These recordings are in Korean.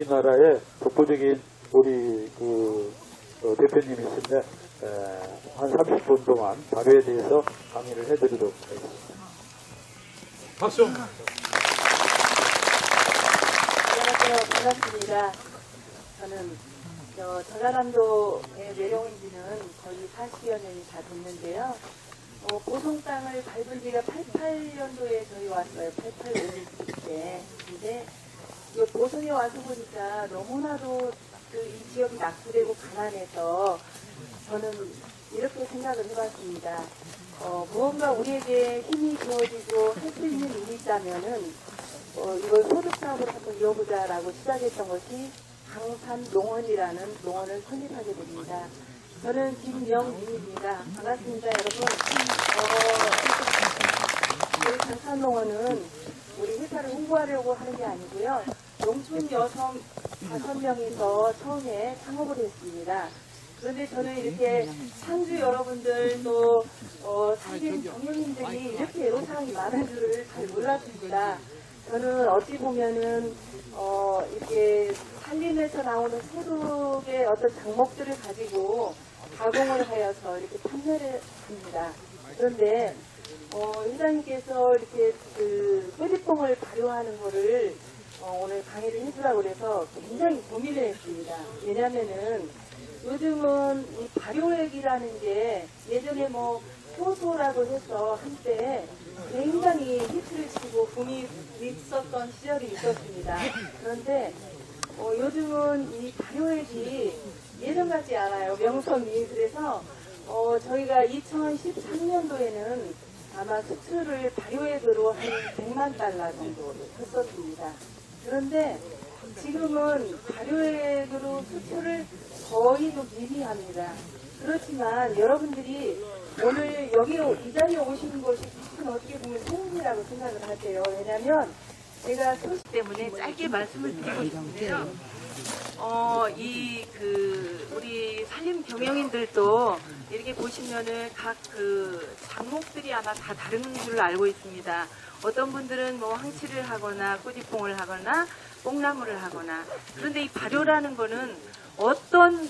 우리나라의 독보적인 우리 그 어, 대표님이 있는데 에, 한 30분 동안 발효에 대해서 강의를 해드리도록 하겠습니다. 박수. 안녕하세요. 반갑습니다. 저는 저 전라남도에 내려온 지는 거의 40여 년이 다 됐는데요. 어, 고성 땅을 밟은 지가 88년도에 저희 왔어요. 88, 5년 때. 근데 이 고성에 와서 보니까 너무나도 그 이 지역이 낙후되고 가난해서 저는 이렇게 생각을 해봤습니다. 어, 무언가 우리에게 힘이 주어지고 할 수 있는 일이 있다면은 어, 이걸 소득사업을 한번 이어보자라고 시작했던 것이 강산 농원이라는 농원을 설립하게 됩니다. 저는 김영민입니다. 반갑습니다, 여러분. 어, 강산농원은 우리 회사를 홍보하려고 하는 게 아니고요. 농촌 여성 다섯 명이서 처음에 창업을 했습니다. 그런데 저는 이렇게 상주 여러분들 또 어, 사진 경영인들이 이렇게 애로사항이 많은 줄을 잘 몰랐습니다. 저는 어찌 보면은 어, 이렇게 산림에서 나오는 소득의 어떤 장목들을 가지고 가공을 하여서 이렇게 판매를 합니다. 그런데 어, 회장님께서 이렇게 그 꼬리뽕을 발효하는 거를 어, 오늘 강의를 해주라고 그래서 굉장히 고민을 했습니다. 왜냐면은 요즘은 이 발효액이라는 게 예전에 뭐 효소라고 해서 한때 굉장히 히트를 치고 붐이 있었던 시절이 있었습니다. 그런데 어, 요즘은 이 발효액이 예전 같지 않아요. 명성이. 그래서 어, 저희가 2013년도에는 아마 수출을 발효액으로 한 100만 달러 정도 했었습니다. 그런데 지금은 발효액으로 수출을 거의 좀 미비합니다. 그렇지만 여러분들이 오늘 여기 이 자리에 오시는 것이 사실 어떻게 보면 소음이라고 생각을 하세요. 왜냐하면 제가 소식 때문에 짧게 말씀을 드리고 싶은데요. 어, 이, 그, 우리 산림 경영인들도 이렇게 보시면은 각 그 작목들이 아마 다 다른 줄로 알고 있습니다. 어떤 분들은 뭐 황치를 하거나 꼬지뽕을 하거나 뽕나무를 하거나 그런데 이 발효라는 거는 어떤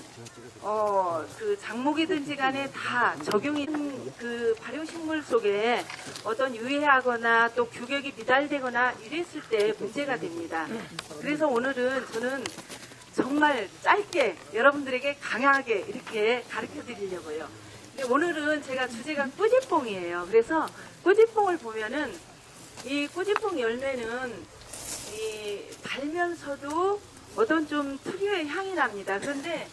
어, 그 작목이든지 간에 다 적용이 된그 발효식물 속에 어떤 유해하거나 또 규격이 미달되거나 이랬을 때 문제가 됩니다. 그래서 오늘은 저는 정말 짧게 여러분들에게 강하게 이렇게 가르쳐 드리려고요. 근데 오늘은 제가 주제가 꾸지뽕이에요. 그래서 꾸지뽕을 보면은 이 꾸지뽕 열매는 이 달면서도 어떤 좀 특유의 향이 납니다. 그런데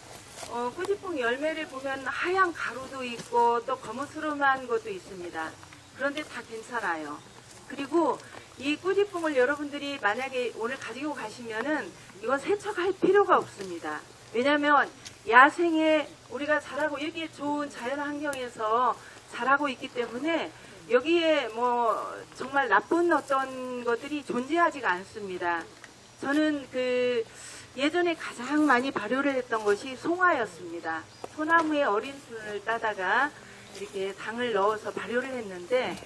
어, 꾸지뽕 열매를 보면 하얀 가루도 있고 또 거무스름한 것도 있습니다. 그런데 다 괜찮아요. 그리고 이 꾸지뽕을 여러분들이 만약에 오늘 가지고 가시면은 이건 세척할 필요가 없습니다. 왜냐하면 야생에 우리가 자라고 이렇게 좋은 자연 환경에서 자라고 있기 때문에 여기에 뭐 정말 나쁜 어떤 것들이 존재하지가 않습니다. 저는 그 예전에 가장 많이 발효를 했던 것이 송화였습니다. 소나무의 어린 순을 따다가 이렇게 당을 넣어서 발효를 했는데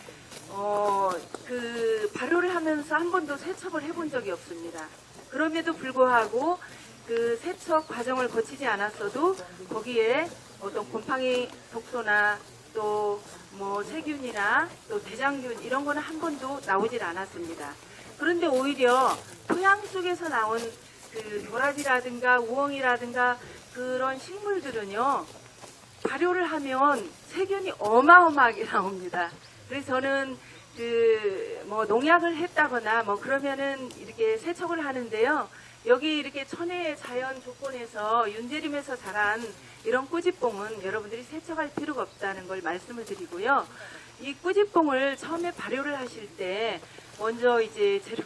어, 그 발효를 하면서 한 번도 세척을 해본 적이 없습니다. 그럼에도 불구하고 그 세척 과정을 거치지 않았어도 거기에 어떤 곰팡이 독소나 또 뭐 세균이나 또 대장균 이런 거는 한 번도 나오질 않았습니다. 그런데 오히려 토양 속에서 나온 그 도라지라든가 우엉이라든가 그런 식물들은요 발효를 하면 세균이 어마어마하게 나옵니다. 그래서 저는 그 뭐 농약을 했다거나 뭐 그러면은 이렇게 세척을 하는데요. 여기 이렇게 천혜의 자연 조건에서 윤재림에서 자란 이런 꾸지뽕은 여러분들이 세척할 필요가 없다는 걸 말씀을 드리고요. 이 꾸지뽕을 처음에 발효를 하실 때 먼저 이제 재료,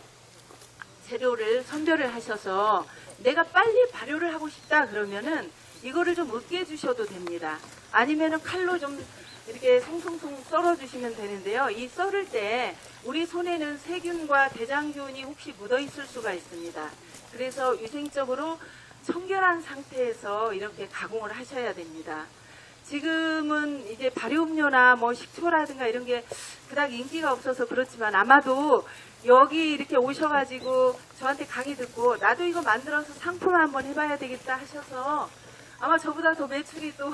재료를 선별을 하셔서 내가 빨리 발효를 하고 싶다 그러면은 이거를 좀 으깨 주셔도 됩니다. 아니면은 칼로 좀 이렇게 송송송 썰어 주시면 되는데요. 이 썰을 때 우리 손에는 세균과 대장균이 혹시 묻어 있을 수가 있습니다. 그래서 위생적으로 청결한 상태에서 이렇게 가공을 하셔야 됩니다. 지금은 이제 발효음료나 뭐 식초라든가 이런 게 그닥 인기가 없어서 그렇지만 아마도 여기 이렇게 오셔가지고 저한테 강의 듣고 나도 이거 만들어서 상품 한번 해봐야 되겠다 하셔서 아마 저보다 더 매출이 또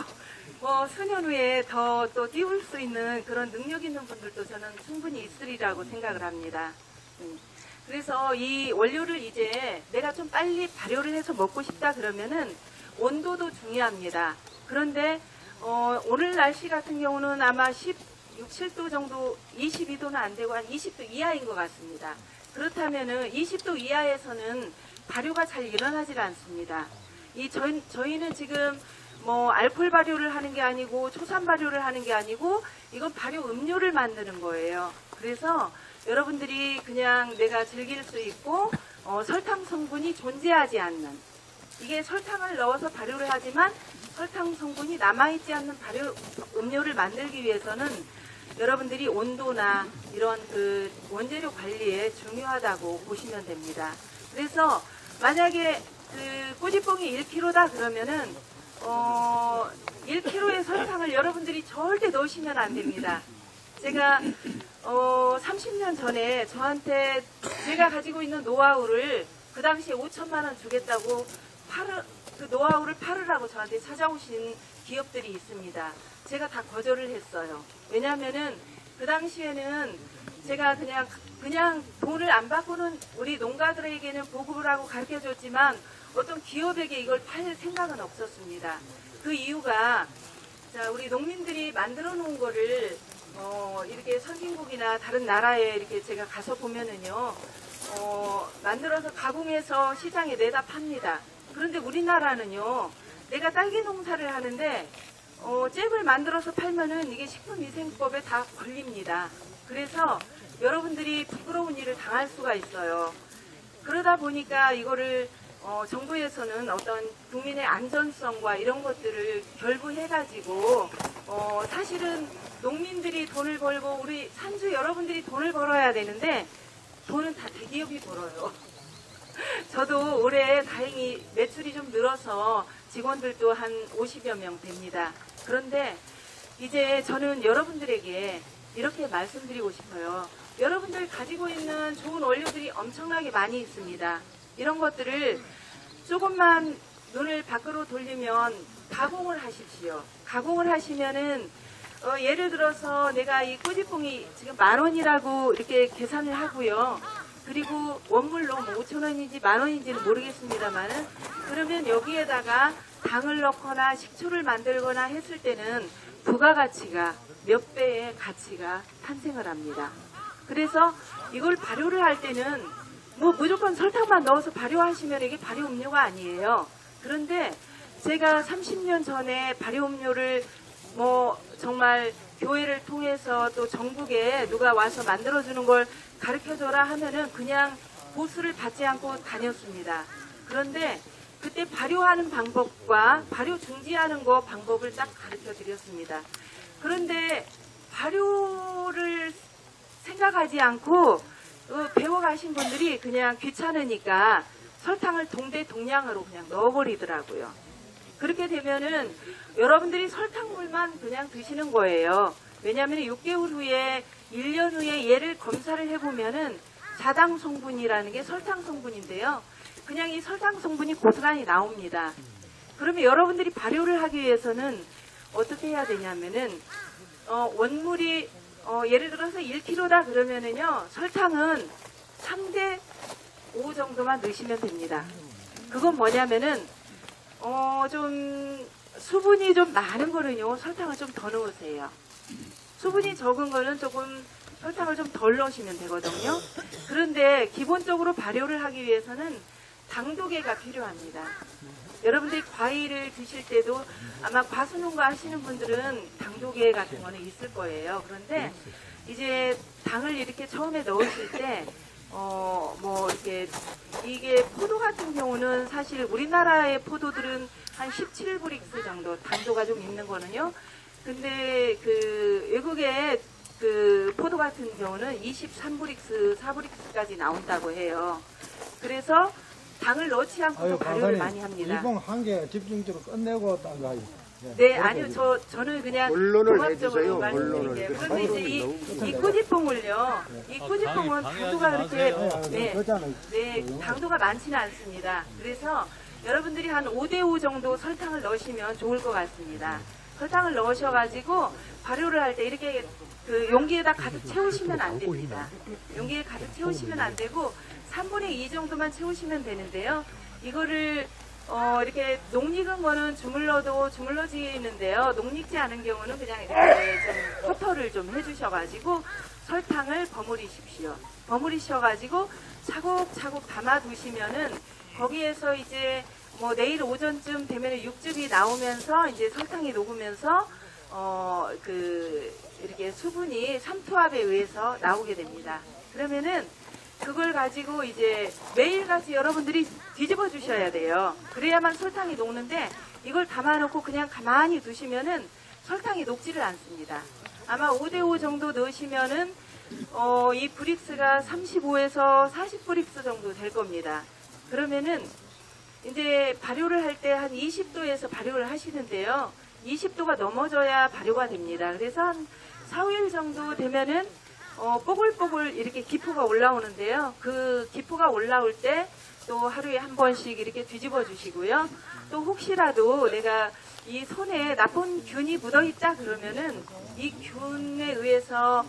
뭐 수년 후에 더 또 띄울 수 있는 그런 능력 있는 분들도 저는 충분히 있으리라고 생각을 합니다. 음. 그래서 이 원료를 이제 내가 좀 빨리 발효를 해서 먹고 싶다 그러면은 온도도 중요합니다. 그런데 어, 오늘 날씨 같은 경우는 아마 16, 7도 정도 22도는 안 되고 한 20도 이하인 것 같습니다. 그렇다면은 20도 이하에서는 발효가 잘 일어나질 않습니다. 이 저희, 저희는 지금 뭐 알코올 발효를 하는 게 아니고 초산 발효를 하는 게 아니고 이건 발효 음료를 만드는 거예요. 그래서 여러분들이 그냥 내가 즐길 수 있고 어, 설탕 성분이 존재하지 않는 이게 설탕을 넣어서 발효를 하지만 설탕 성분이 남아있지 않는 발효 음료를 만들기 위해서는 여러분들이 온도나 이런 그 원재료 관리에 중요하다고 보시면 됩니다. 그래서 만약에 그 꼬지뽕이 1kg다 그러면은 어 1kg의 설탕을 여러분들이 절대 넣으시면 안 됩니다. 제가 어 30년 전에 저한테 제가 가지고 있는 노하우를 그 당시에 5천만 원 주겠다고 팔으, 그 노하우를 팔으라고 저한테 찾아오신 기업들이 있습니다. 제가 다 거절을 했어요. 왜냐하면은 그 당시에는 제가 그냥 그냥 돈을 안 받고는 우리 농가들에게는 보급을 하고 가르쳐 줬지만 어떤 기업에게 이걸 팔 생각은 없었습니다. 그 이유가 자, 우리 농민들이 만들어 놓은 거를 어, 이렇게 선진국이나 다른 나라에 이렇게 제가 가서 보면은요, 어, 만들어서 가공해서 시장에 내다 팝니다. 그런데 우리나라는요, 내가 딸기 농사를 하는데, 어, 잼을 만들어서 팔면은 이게 식품위생법에 다 걸립니다. 그래서 여러분들이 부끄러운 일을 당할 수가 있어요. 그러다 보니까 이거를 어, 정부에서는 어떤 국민의 안전성과 이런 것들을 결부해가지고 어, 사실은 농민들이 돈을 벌고 우리 산주 여러분들이 돈을 벌어야 되는데 돈은 다 대기업이 벌어요. 저도 올해 다행히 매출이 좀 늘어서 직원들도 한 50여 명 됩니다. 그런데 이제 저는 여러분들에게 이렇게 말씀드리고 싶어요. 여러분들 가지고 있는 좋은 원료들이 엄청나게 많이 있습니다. 이런 것들을 조금만 눈을 밖으로 돌리면 가공을 하십시오. 가공을 하시면은 어, 예를 들어서 내가 이 꼬지뽕이 지금 만 원이라고 이렇게 계산을 하고요. 그리고 원물로 뭐 5천 원인지 만 원인지는 모르겠습니다만은 그러면 여기에다가 당을 넣거나 식초를 만들거나 했을 때는 부가가치가 몇 배의 가치가 탄생을 합니다. 그래서 이걸 발효를 할 때는 뭐 무조건 설탕만 넣어서 발효하시면 이게 발효 음료가 아니에요. 그런데 제가 30년 전에 발효 음료를 뭐 정말 교회를 통해서 또 전국에 누가 와서 만들어주는 걸 가르쳐줘라 하면은 그냥 보수를 받지 않고 다녔습니다. 그런데 그때 발효하는 방법과 발효 중지하는 거 방법을 딱 가르쳐 드렸습니다. 그런데 발효를 생각하지 않고 어, 배워가신 분들이 그냥 귀찮으니까 설탕을 동대 동량으로 그냥 넣어버리더라고요. 그렇게 되면은 여러분들이 설탕물만 그냥 드시는 거예요. 왜냐하면 6개월 후에 1년 후에 얘를 검사를 해보면은 자당 성분이라는 게 설탕 성분인데요. 그냥 이 설탕 성분이 고스란히 나옵니다. 그러면 여러분들이 발효를 하기 위해서는 어떻게 해야 되냐면은 어, 원물이 어, 예를 들어서 1kg다 그러면은요 설탕은 3대 5 정도만 넣으시면 됩니다. 그건 뭐냐면은 어, 좀 수분이 좀 많은 거는요 설탕을 좀 더 넣으세요. 수분이 적은 거는 조금 설탕을 좀 덜 넣으시면 되거든요. 그런데 기본적으로 발효를 하기 위해서는 당도계가 필요합니다. 여러분들이 과일을 드실 때도 아마 과수농가 하시는 분들은 당도계 같은 거는 있을 거예요. 그런데 이제 당을 이렇게 처음에 넣으실 때, 어, 뭐, 이렇게, 이게 포도 같은 경우는 사실 우리나라의 포도들은 한 17브릭스 정도 당도가 좀 있는 거는요. 근데 그 외국의 그 포도 같은 경우는 23브릭스, 4브릭스까지 나온다고 해요. 그래서 당을 넣지 않고도 발효를 많이 합니다. 일본 한개 집중적으로 끝내고 딴 거. 네, 아니요, 저, 저는 그냥 종합적으로 말씀드릴게요. 그런데 이제 이, 이 꾸지뽕을요, 이 꾸지뽕은 당도가 그렇게, 네, 네, 당도가 많지는 않습니다. 그래서 여러분들이 한 5대5 정도 설탕을 넣으시면 좋을 것 같습니다. 설탕을 넣으셔가지고 발효를 할 때 이렇게 그 용기에다 가득 채우시면 안 됩니다. 용기에 가득 채우시면 안 되고 3분의 2 정도만 채우시면 되는데요. 이거를 어, 이렇게 녹익은 거는 주물러도 주물러지는데요. 녹익지 않은 경우는 그냥 이렇게 좀 커터를 좀 해주셔가지고 설탕을 버무리십시오. 버무리셔가지고 차곡차곡 담아두시면은 거기에서 이제 뭐 내일 오전쯤 되면 육즙이 나오면서 이제 설탕이 녹으면서 어, 그, 이렇게 수분이 삼투압에 의해서 나오게 됩니다. 그러면은 그걸 가지고 이제 매일같이 여러분들이 뒤집어 주셔야 돼요. 그래야만 설탕이 녹는데 이걸 담아놓고 그냥 가만히 두시면은 설탕이 녹지를 않습니다. 아마 5대5 정도 넣으시면은 어, 이 브릭스가 35에서 40 브릭스 정도 될 겁니다. 그러면은 이제 발효를 할 때 한 20도에서 발효를 하시는데요. 20도가 넘어져야 발효가 됩니다. 그래서 한 4, 5일 정도 되면은 어, 뽀글뽀글 이렇게 기포가 올라오는데요. 그 기포가 올라올 때 또 하루에 한 번씩 이렇게 뒤집어 주시고요. 또 혹시라도 내가 이 손에 나쁜 균이 묻어 있다 그러면은 이 균에 의해서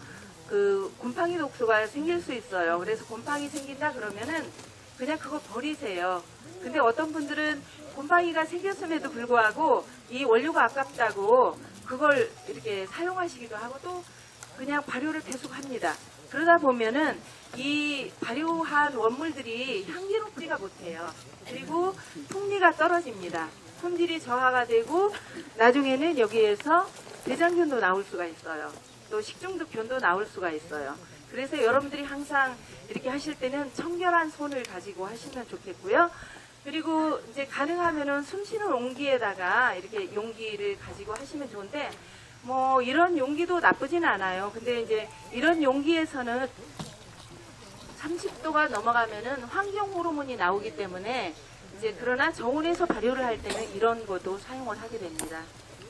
그 곰팡이 독소가 생길 수 있어요. 그래서 곰팡이 생긴다 그러면은 그냥 그거 버리세요. 근데 어떤 분들은 곰팡이가 생겼음에도 불구하고 이 원료가 아깝다고 그걸 이렇게 사용하시기도 하고 또 그냥 발효를 계속 합니다. 그러다 보면은 이 발효한 원물들이 향기롭지가 못해요. 그리고 풍미가 떨어집니다. 품질이 저하가 되고 나중에는 여기에서 대장균도 나올 수가 있어요. 또 식중독균도 나올 수가 있어요. 그래서 여러분들이 항상 이렇게 하실 때는 청결한 손을 가지고 하시면 좋겠고요. 그리고 이제 가능하면은 숨 쉬는 용기에다가 이렇게 용기를 가지고 하시면 좋은데 뭐 이런 용기도 나쁘진 않아요. 근데 이제 이런 용기에서는 30도가 넘어가면은 환경 호르몬이 나오기 때문에 이제 그러나 저온에서 발효를 할 때는 이런 것도 사용을 하게 됩니다.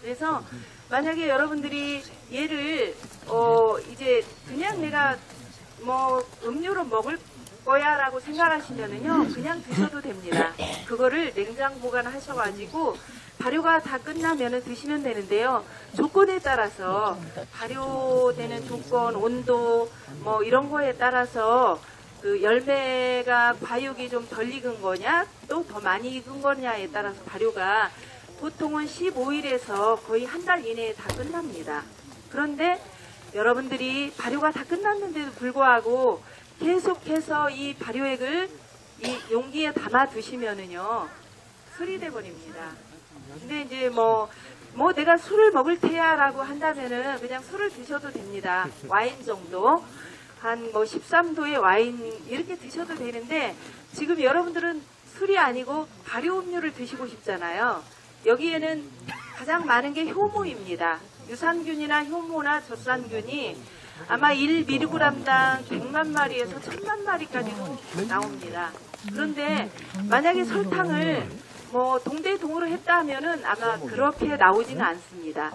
그래서 만약에 여러분들이 얘를 어 이제 그냥 내가 뭐 음료로 먹을 거야라고 생각하시면은요 그냥 드셔도 됩니다. 그거를 냉장 보관하셔가지고 발효가 다 끝나면은 드시면 되는데요. 조건에 따라서 발효되는 조건, 온도 뭐 이런 거에 따라서 그 열매가 과육이 좀 덜 익은 거냐 또 더 많이 익은 거냐에 따라서 발효가 보통은 15일에서 거의 한 달 이내에 다 끝납니다. 그런데 여러분들이 발효가 다 끝났는데도 불구하고 계속해서 이 발효액을 이 용기에 담아 두시면은요 술이 돼 버립니다. 근데 이제 뭐, 뭐 내가 술을 먹을 테야라고 한다면은 그냥 술을 드셔도 됩니다. 와인 정도. 한 뭐 13도의 와인 이렇게 드셔도 되는데 지금 여러분들은 술이 아니고 발효 음료를 드시고 싶잖아요. 여기에는 가장 많은 게 효모입니다. 유산균이나 효모나 젖산균이 아마 1mg당 100만 마리에서 1000만 마리까지도 나옵니다. 그런데 만약에 설탕을 뭐 동대동으로 했다 하면은 아마 그렇게 나오지는 않습니다.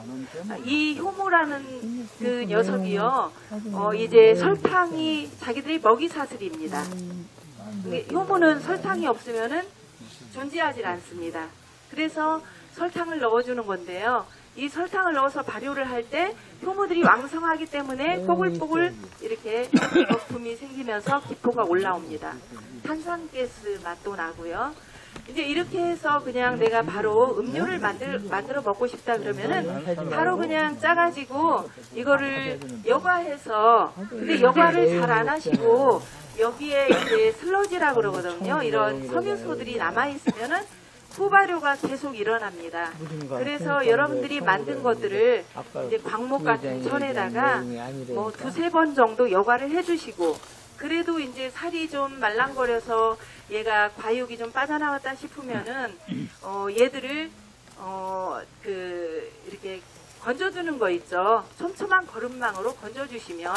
이 효모라는 그 녀석이요, 어 이제 설탕이 자기들이 먹이 사슬입니다. 근데 효모는 설탕이 없으면은 존재하지 않습니다. 그래서 설탕을 넣어주는 건데요. 이 설탕을 넣어서 발효를 할 때 효모들이 왕성하기 때문에 뽀글뽀글 이렇게 거품이 생기면서 기포가 올라옵니다. 탄산가스 맛도 나고요. 이제 이렇게 해서 그냥 내가 바로 음료를 만들, 만들어 먹고 싶다 그러면은 바로 그냥 짜가지고 이거를 여과해서 근데 여과를 잘 안 하시고 여기에 이제 슬러지라 그러거든요. 이런 섬유소들이 남아있으면은 후발효가 계속 일어납니다. 그래서 여러분들이 만든 것들을 이제 광목 같은 천에다가 뭐 두세 번 정도 여과를 해주시고 그래도 이제 살이 좀 말랑거려서 얘가 과육이 좀 빠져나왔다 싶으면은 어 얘들을 어 그 이렇게 건져주는 거 있죠. 촘촘한 거름망으로 건져주시면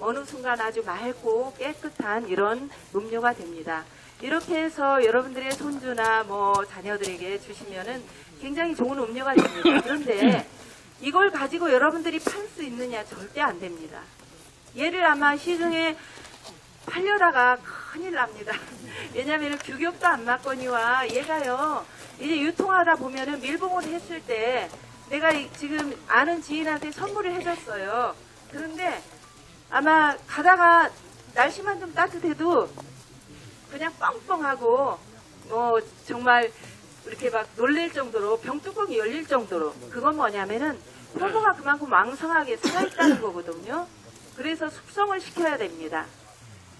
어느 순간 아주 맑고 깨끗한 이런 음료가 됩니다. 이렇게 해서 여러분들의 손주나 뭐 자녀들에게 주시면은 굉장히 좋은 음료가 됩니다. 그런데 이걸 가지고 여러분들이 팔 수 있느냐 절대 안 됩니다. 얘를 아마 시중에 팔려다가 큰일 납니다. 왜냐하면 규격도 안 맞거니와 얘가요 이제 유통하다 보면은 밀봉을 했을 때 내가 이- 지금 아는 지인한테 선물을 해줬어요. 그런데 아마 가다가 날씨만 좀 따뜻해도 그냥 뻥뻥하고 뭐 정말 이렇게 막 놀랄 정도로 병뚜껑이 열릴 정도로 그건 뭐냐면은 효모가 그만큼 왕성하게 살아있다는 거거든요. 그래서 숙성을 시켜야 됩니다.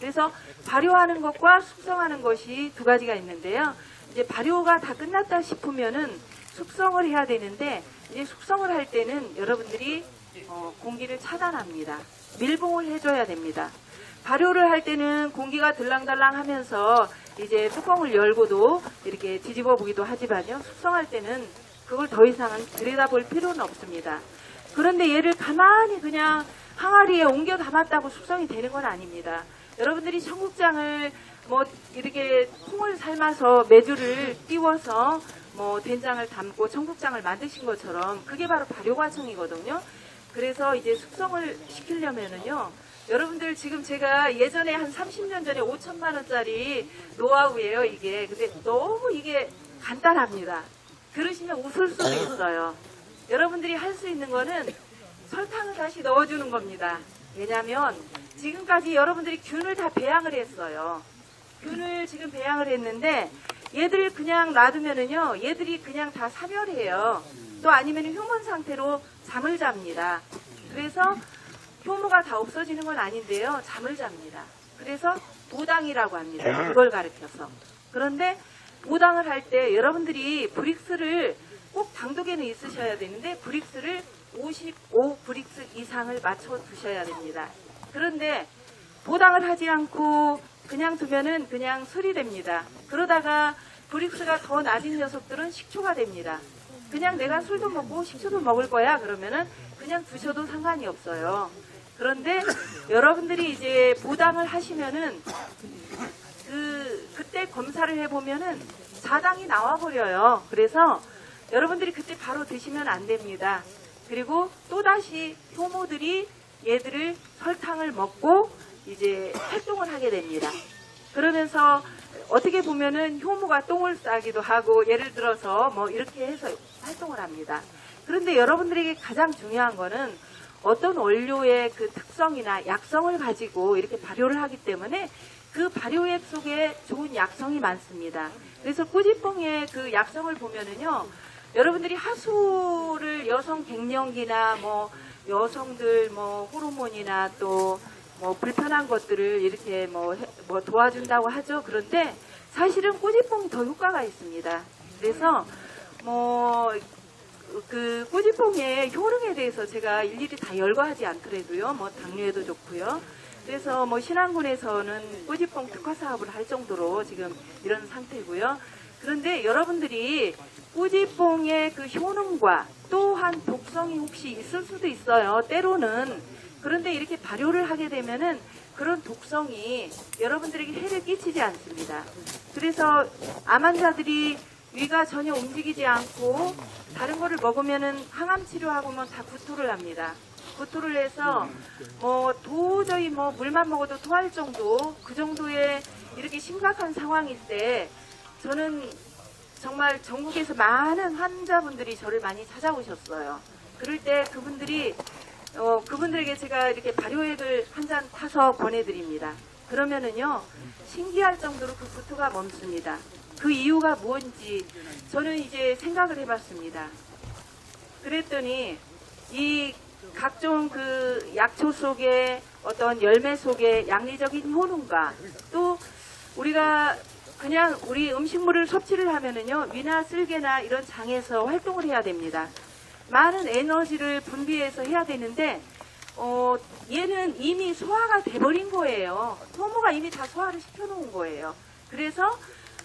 그래서 발효하는 것과 숙성하는 것이 두 가지가 있는데요. 이제 발효가 다 끝났다 싶으면은 숙성을 해야 되는데 이제 숙성을 할 때는 여러분들이 어, 공기를 차단합니다. 밀봉을 해줘야 됩니다. 발효를 할 때는 공기가 들랑달랑 하면서 이제 뚜껑을 열고도 이렇게 뒤집어 보기도 하지만요. 숙성할 때는 그걸 더 이상은 들여다볼 필요는 없습니다. 그런데 얘를 가만히 그냥 항아리에 옮겨 담았다고 숙성이 되는 건 아닙니다. 여러분들이 청국장을 뭐 이렇게 콩을 삶아서 메주를 띄워서 뭐 된장을 담고 청국장을 만드신 것처럼 그게 바로 발효 과정이거든요. 그래서 이제 숙성을 시키려면은요. 여러분들 지금 제가 예전에 한 30년 전에 5천만 원짜리 노하우예요 이게. 근데 너무 이게 간단합니다. 들으시면 웃을 수도 있어요. 여러분들이 할 수 있는 거는 설탕을 다시 넣어주는 겁니다. 왜냐하면 지금까지 여러분들이 균을 다 배양을 했어요. 균을 지금 배양을 했는데 얘들 그냥 놔두면은요 얘들이 그냥 다 사멸해요. 또 아니면 휴먼 상태로 잠을 잡니다. 그래서 효모가 다 없어지는 건 아닌데요 잠을 잡니다. 그래서 보당이라고 합니다. 그걸 가르쳐서. 그런데 보당을 할 때 여러분들이 Brix를 꼭 당도계는 있으셔야 되는데 Brix를 55 Brix 이상을 맞춰 두셔야 됩니다. 그런데 보당을 하지 않고 그냥 두면은 그냥 술이 됩니다. 그러다가 Brix가 더 낮은 녀석들은 식초가 됩니다. 그냥 내가 술도 먹고 식초도 먹을 거야 그러면은 그냥 두셔도 상관이 없어요. 그런데 여러분들이 이제 보당을 하시면은 그 그때 검사를 해보면은 사당이 나와 버려요. 그래서 여러분들이 그때 바로 드시면 안 됩니다. 그리고 또 다시 효모들이 얘들을 설탕을 먹고 이제 활동을 하게 됩니다. 그러면서 어떻게 보면은 효모가 똥을 싸기도 하고 예를 들어서 뭐 이렇게 해서 활동을 합니다. 그런데 여러분들에게 가장 중요한 거는 어떤 원료의 그 특성이나 약성을 가지고 이렇게 발효를 하기 때문에 그 발효액 속에 좋은 약성이 많습니다. 그래서 꾸지뽕의 그 약성을 보면은요, 여러분들이 하수를 여성 갱년기나 뭐 여성들 뭐 호르몬이나 또 뭐 불편한 것들을 이렇게 뭐, 해- 뭐 도와준다고 하죠. 그런데 사실은 꾸지뽕이 더 효과가 있습니다. 그래서 뭐 그 꾸지뽕의 효능에 대해서 제가 일일이 다 열거하지 않더라도요. 뭐 당뇨에도 좋고요. 그래서 뭐 신안군에서는 꾸지뽕 특화 사업을 할 정도로 지금 이런 상태고요. 그런데 여러분들이 꾸지뽕의 그 효능과 또한 독성이 혹시 있을 수도 있어요. 때로는 그런데 이렇게 발효를 하게 되면은 그런 독성이 여러분들에게 해를 끼치지 않습니다. 그래서 암 환자들이 위가 전혀 움직이지 않고 다른 거를 먹으면은 항암 치료하고는 다 구토를 합니다. 구토를 해서 뭐 도저히 뭐 물만 먹어도 토할 정도 그 정도의 이렇게 심각한 상황일 때 저는 정말 전국에서 많은 환자분들이 저를 많이 찾아오셨어요. 그럴 때 그분들이 어, 그분들에게 제가 이렇게 발효액을 한 잔 타서 권해드립니다. 그러면은요, 신기할 정도로 그 구토가 멈습니다. 그 이유가 뭔지 저는 이제 생각을 해봤습니다. 그랬더니 이 각종 그 약초 속에 어떤 열매 속에 양리적인 효능과 또 우리가 그냥 우리 음식물을 섭취를 하면은요 위나 쓸개나 이런 장에서 활동을 해야 됩니다. 많은 에너지를 분비해서 해야 되는데 어, 얘는 이미 소화가 돼버린 거예요. 효모가 이미 다 소화를 시켜놓은 거예요. 그래서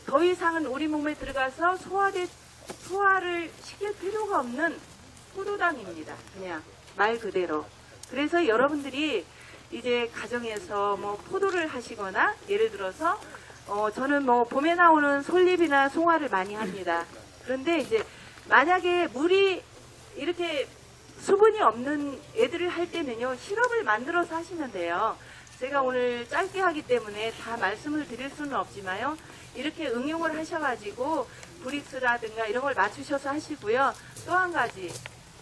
더 이상은 우리 몸에 들어가서 소화를, 소화를 시킬 필요가 없는 포도당입니다. 그냥 말 그대로. 그래서 여러분들이 이제 가정에서 뭐 포도를 하시거나 예를 들어서 어, 저는 뭐 봄에 나오는 솔잎이나 송화를 많이 합니다. 그런데 이제 만약에 물이 이렇게 수분이 없는 애들을 할 때는요, 시럽을 만들어서 하시면 돼요. 제가 오늘 짧게 하기 때문에 다 말씀을 드릴 수는 없지만요, 이렇게 응용을 하셔가지고 브릭스라든가 이런 걸 맞추셔서 하시고요. 또 한 가지,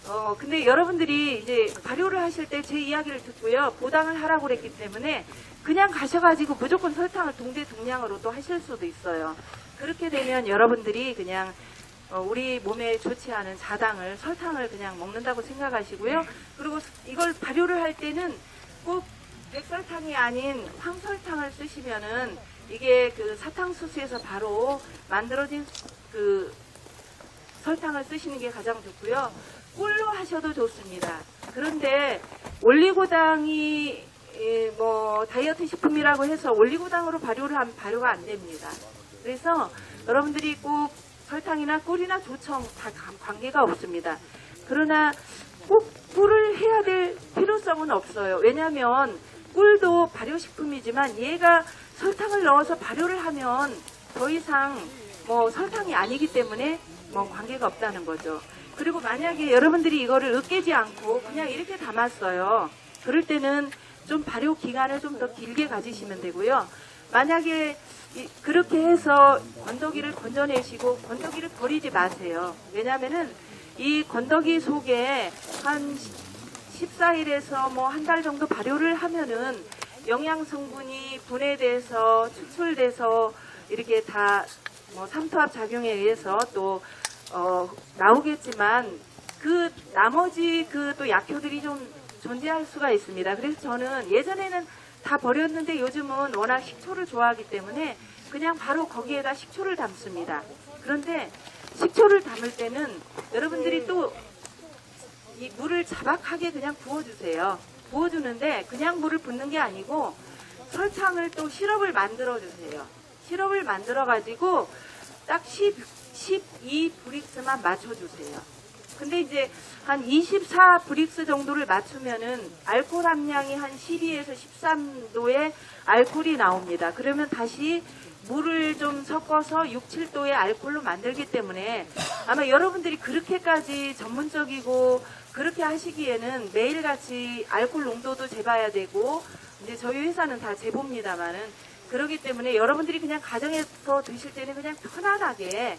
어, 근데 여러분들이 이제 발효를 하실 때 제 이야기를 듣고요. 보당을 하라고 그랬기 때문에 그냥 가셔가지고 무조건 설탕을 동대동량으로 또 하실 수도 있어요. 그렇게 되면 여러분들이 그냥 어, 우리 몸에 좋지 않은 자당을 설탕을 그냥 먹는다고 생각하시고요. 그리고 이걸 발효를 할 때는 꼭 백설탕이 아닌 황설탕을 쓰시면은 이게 그 사탕수수에서 바로 만들어진 그 설탕을 쓰시는 게 가장 좋고요. 꿀로 하셔도 좋습니다. 그런데 올리고당이 예, 뭐 다이어트 식품이라고 해서 올리고당으로 발효를 하면 발효가 안 됩니다. 그래서 여러분들이 꼭 설탕이나 꿀이나 조청 다 관- 관계가 없습니다. 그러나 꼭 꿀을 해야 될 필요성은 없어요. 왜냐하면 꿀도 발효식품이지만 얘가 설탕을 넣어서 발효를 하면 더 이상 뭐 설탕이 아니기 때문에 뭐 관계가 없다는 거죠. 그리고 만약에 여러분들이 이거를 으깨지 않고 그냥 이렇게 담았어요. 그럴 때는 좀 발효 기간을 좀 더 길게 가지시면 되고요. 만약에 이- 그렇게 해서 건더기를 건져내시고 건더기를 버리지 마세요. 왜냐면은 이 건더기 속에 한 14일에서 뭐 한 달 정도 발효를 하면은 영양 성분이 분해돼서 추출돼서 이렇게 다 뭐 삼투압 작용에 의해서 또 어, 나오겠지만 그 나머지 그 또 약효들이 좀 존재할 수가 있습니다. 그래서 저는 예전에는 다 버렸는데 요즘은 워낙 식초를 좋아하기 때문에 그냥 바로 거기에다 식초를 담습니다. 그런데 식초를 담을 때는 여러분들이 또 이 물을 자박하게 그냥 부어주세요. 부어주는데 그냥 물을 붓는 게 아니고 설탕을 또 시럽을 만들어 주세요. 시럽을 만들어 가지고 딱 10, 12 브릭스만 맞춰주세요. 근데 이제 한 24 브릭스 정도를 맞추면은 알코올 함량이 한 12에서 13도의 알코올이 나옵니다. 그러면 다시 물을 좀 섞어서 6, 7도의 알코올로 만들기 때문에 아마 여러분들이 그렇게까지 전문적이고 그렇게 하시기에는 매일같이 알코올 농도도 재봐야 되고 이제 저희 회사는 다 재봅니다만은 그러기 때문에 여러분들이 그냥 가정에서 드실 때는 그냥 편안하게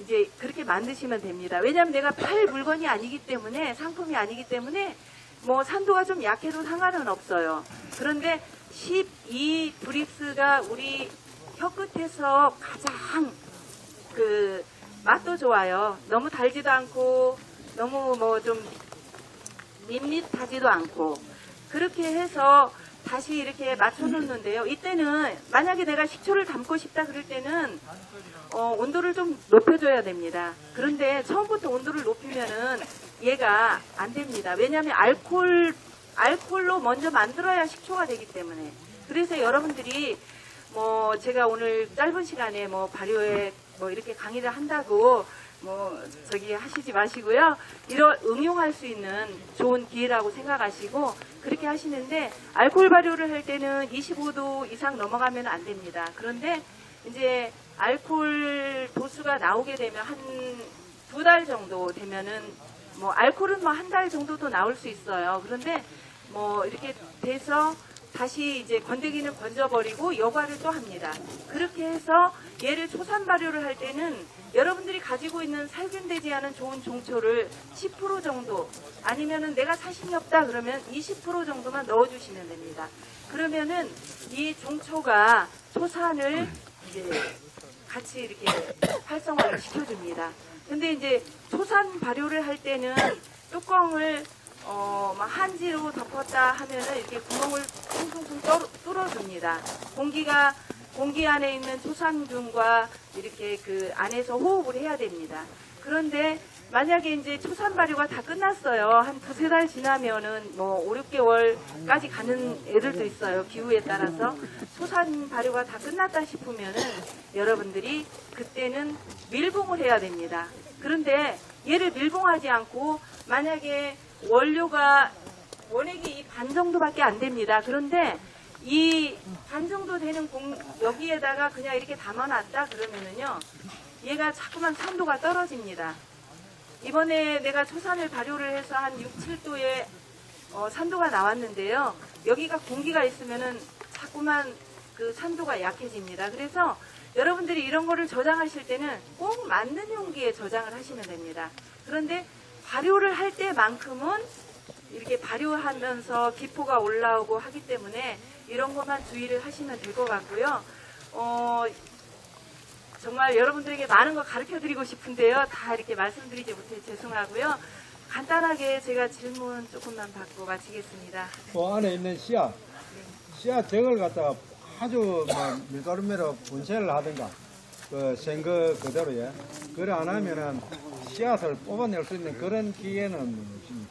이제 그렇게 만드시면 됩니다. 왜냐하면 내가 팔 물건이 아니기 때문에 상품이 아니기 때문에 뭐 산도가 좀 약해도 상관은 없어요. 그런데 12 브릭스가 우리 혀 끝에서 가장 그 맛도 좋아요. 너무 달지도 않고 너무 뭐 좀 밋밋하지도 않고 그렇게 해서 다시 이렇게 맞춰 놓는데요. 이때는 만약에 내가 식초를 담고 싶다 그럴 때는 어, 온도를 좀 높여줘야 됩니다. 그런데 처음부터 온도를 높이면은 얘가 안 됩니다. 왜냐하면 알콜 알콜로 먼저 만들어야 식초가 되기 때문에 그래서 여러분들이 뭐 제가 오늘 짧은 시간에 뭐 발효에 뭐 이렇게 강의를 한다고 뭐 저기 하시지 마시고요. 이런 응용할 수 있는 좋은 기회라고 생각하시고 그렇게 하시는데 알코올 발효를 할 때는 25도 이상 넘어가면 안 됩니다. 그런데 이제 알코올 도수가 나오게 되면 한 두 달 정도 되면은 뭐 알코올은 뭐 한 달 정도도 나올 수 있어요. 그런데 뭐 이렇게 돼서 다시 이제 건더기는 건져버리고 여과를 또 합니다. 그렇게 해서 얘를 초산 발효를 할 때는 여러분들이 가지고 있는 살균되지 않은 좋은 종초를 10% 정도 아니면은 내가 자신이 없다 그러면 20% 정도만 넣어주시면 됩니다. 그러면은 이 종초가 초산을 이제 같이 이렇게 활성화를 시켜줍니다. 근데 이제 초산 발효를 할 때는 뚜껑을 어, 막 한지로 덮었다 하면은 이렇게 구멍을 퉁퉁퉁 뚫어- 뚫어줍니다. 공기가 공기 안에 있는 초산균과 이렇게 그 안에서 호흡을 해야 됩니다. 그런데 만약에 이제 초산 발효가 다 끝났어요. 한 두세 달 지나면은 뭐 5, 6개월까지 가는 애들도 있어요. 기후에 따라서. 초산 발효가 다 끝났다 싶으면은 여러분들이 그때는 밀봉을 해야 됩니다. 그런데 얘를 밀봉하지 않고 만약에 원료가 원액이 이반 정도밖에 안 됩니다. 그런데 이 반 정도 되는 공 여기에다가 그냥 이렇게 담아놨다 그러면은요 얘가 자꾸만 산도가 떨어집니다. 이번에 내가 초산을 발효를 해서 한 6, 7도의 어, 산도가 나왔는데요. 여기가 공기가 있으면은 자꾸만 그 산도가 약해집니다. 그래서 여러분들이 이런 거를 저장하실 때는 꼭 맞는 용기에 저장을 하시면 됩니다. 그런데 발효를 할 때만큼은 이렇게 발효하면서 기포가 올라오고 하기 때문에 이런 것만 주의를 하시면 될 것 같고요. 어, 정말 여러분들에게 많은 거 가르쳐 드리고 싶은데요. 다 이렇게 말씀드리지 못해 죄송하고요. 간단하게 제가 질문 조금만 받고 마치겠습니다. 그 안에 있는 씨앗, 씨앗 정을 갖다가 아주 뭐 밀가루매로 분쇄를 하든가, 그 생거 그대로 예. 그래 안 하면은 씨앗을 뽑아낼 수 있는 그런 기회는 없습니다.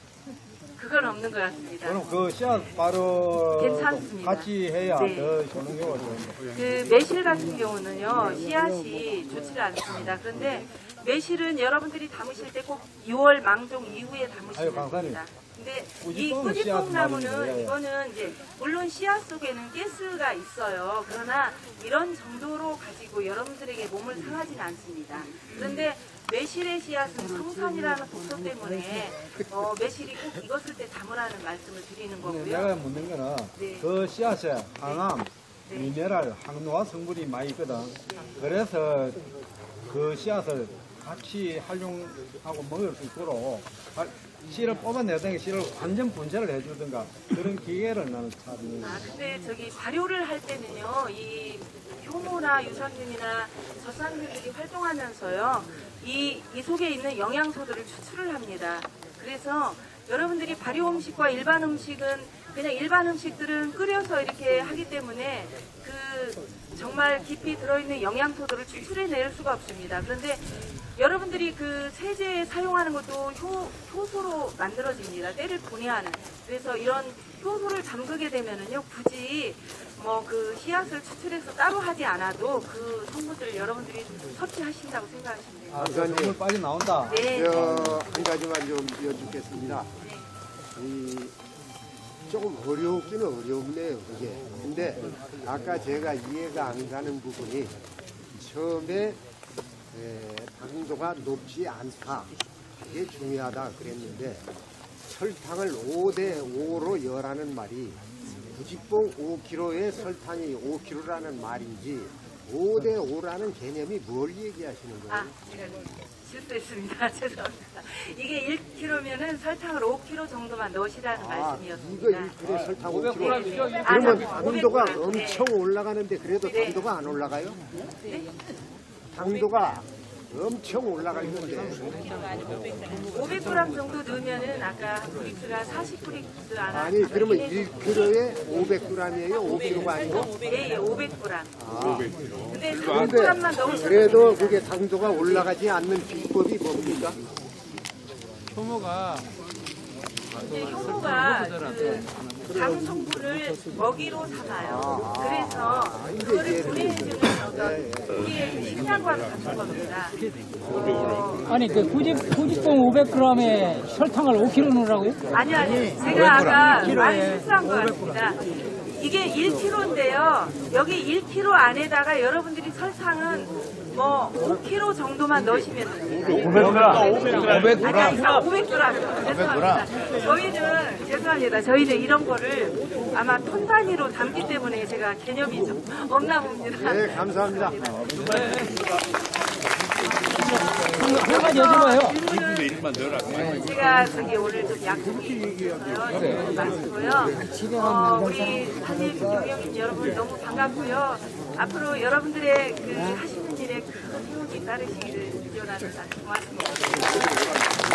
그건 없는 것 같습니다. 그럼 그 씨앗 바로 괜찮습니다. 같이 해야 네. 더 좋은 경우가 좋은데. 그 매실 같은 경우는요 씨앗이 좋지가 않습니다. 그런데 매실은 여러분들이 담으실 때꼭 2월 망종 이후에 아유, 담으시면 강사님. 됩니다. 근데 이 꾸지뽕은 씨앗 꾸지뽕나무는. 예, 예. 이거는 이제 물론 씨앗 속에는 가스가 있어요. 그러나 이런 정도로 가지고 여러분들에게 몸을 상하지는 않습니다. 그런데 매실의 씨앗은 성산이라는 독소 때문에 어, 매실이 꼭 익었을 때 담으라는 말씀을 드리는 거고요. 내가 묻는 거는 네. 그 씨앗에 항암, 네. 미네랄, 항노화 성분이 많이 있거든. 그래서 그 씨앗을 같이 활용하고 먹을 수 있도록 발- 씨를 뽑아내든가 씨를 완전 분쇄를 해주든가 그런 기회를 나는 찾는 아, 근데 저기 발효를 할 때는요, 이 효모나 유산균이나 젖산균들이 활동하면서요, 이, 이 속에 있는 영양소들을 추출을 합니다. 그래서 여러분들이 발효 음식과 일반 음식은 그냥 일반 음식들은 끓여서 이렇게 하기 때문에 그 정말 깊이 들어있는 영양소들을 추출해낼 수가 없습니다. 그런데 여러분들이 그 세제에 사용하는 것도 효, 효소로 만들어집니다. 때를 분해하는. 그래서 이런 효소를 담그게 되면은요, 굳이 뭐 그 씨앗을 추출해서 따로 하지 않아도 그 성분들을 여러분들이 섭취하신다고 생각하시면 돼요. 아, 그 정말 빨리 나온다. 네. 저, 한 가지만 좀 여쭙겠습니다. 이, 조금 어려웠기는 어렵네요, 그게. 근데 아까 제가 이해가 안 가는 부분이 처음에 에, 당도가 높지 않다. 그게 중요하다 그랬는데 설탕을 5대 5로 열하는 말이 부직봉 5kg에 설탕이 5kg라는 말인지 5대 5라는 개념이 뭘 얘기하시는 거예요? 아, 실수했습니다. 죄송합니다. 이게 1kg면은 설탕을 5kg 정도만 넣으시라는 아, 말씀이었습니다. 이거 1kg에 설탕 5kg. 네. 그러면 아, 당도가 500g. 엄청 올라가는데 그래도 네. 당도가 안 올라가요? 네. 당도가 엄청 올라갈 건데 500g 정도 넣으면은 아까 브릭스가 40브릭스 안 아니 그러면 1kg에 500g이에요? 5kg가 아니고? 예, 예, 500g. 아, 네. 근데 근데 30g만 넣으셔도 그래도 그게 당도가 올라가지 않는 비법이 뭡니까? 이제 효모가 그 당 성분을 먹이로 삼아요. 그래서 그거를 분해해주는 어떤 그게 식량과 같은 겁니다. 아니 그 구직 구직봉 500g에 설탕을 5kg 넣으라고요? 아니 아니 제가 아까 많이 실수한 것 같습니다. 이게 1kg인데요. 여기 1kg 안에다가 여러분들이 설탕은 뭐 5kg 정도만 넣으시면 됩니다. 500g. 아니, 아니, 500g. 죄송합니다. 저희는, 죄송합니다. 저희는 이런 거를 아마 톤 단위로 담기 때문에 제가 개념이 좀 없나 봅니다. 네, 감사합니다. 한 가지 여쭤봐요. 제가 저기 오늘 좀 약속이 있어서요. 마치고요. 어, 우리 한일 김경민 여러분 너무 반갑고요. 앞으로 여러분들의 그 하시 タルヒールヨナルさん、マスモ。